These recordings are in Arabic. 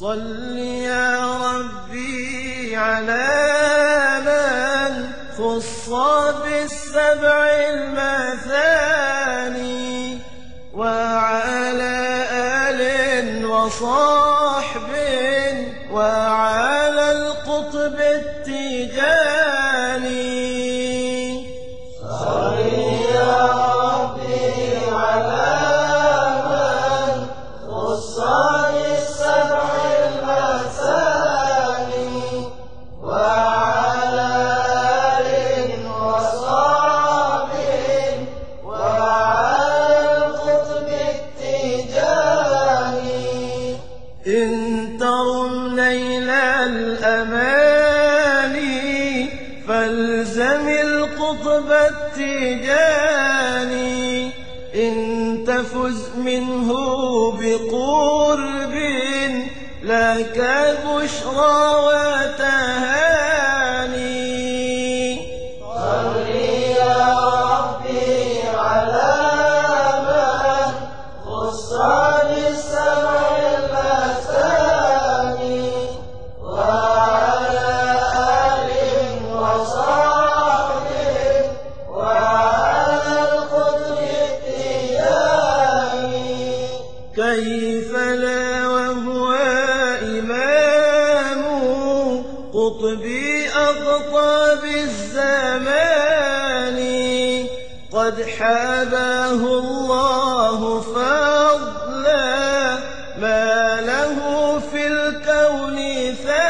صل يا ربي على من خص بالسبع المثاني وعلى آل وصحب وعلى التجاني إن تفز منه بقرب لك بشرى وتهاني. قطبي أقطاب الزمان قد حاباه الله فضلا ما له في الكون ثاني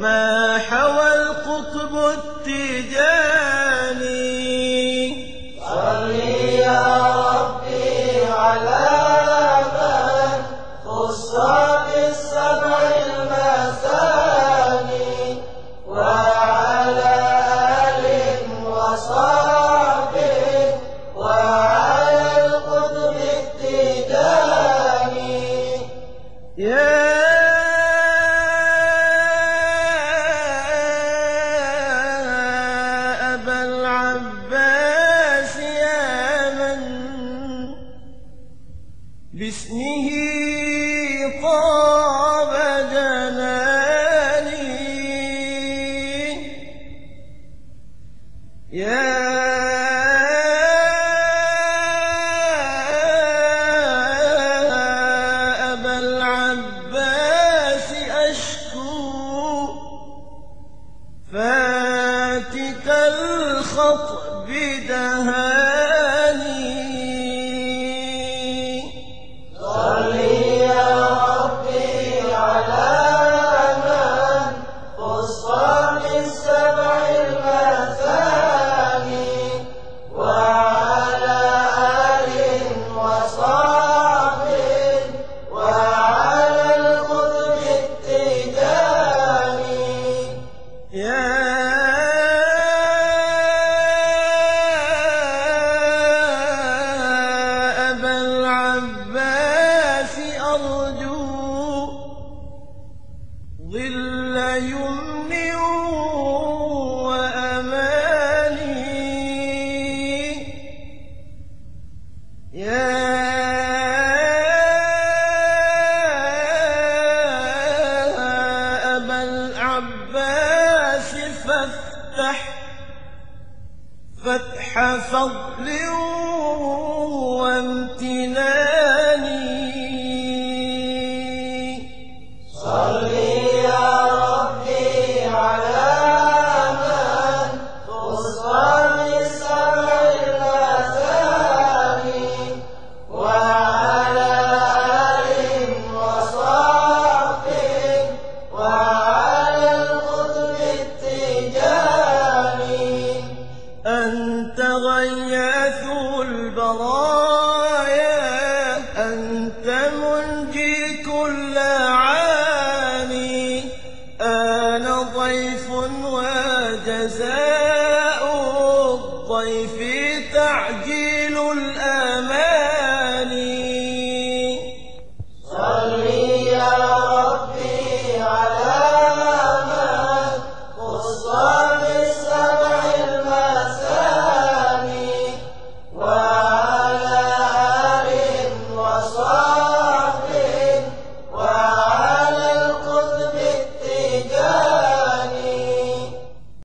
ما باسمه طاب جناني. يا أبا العباس أشكو فاتك الخطب دهان ظل يمن وأماني. يا أبا العباس فافتح فتح فضل تعجيل الآن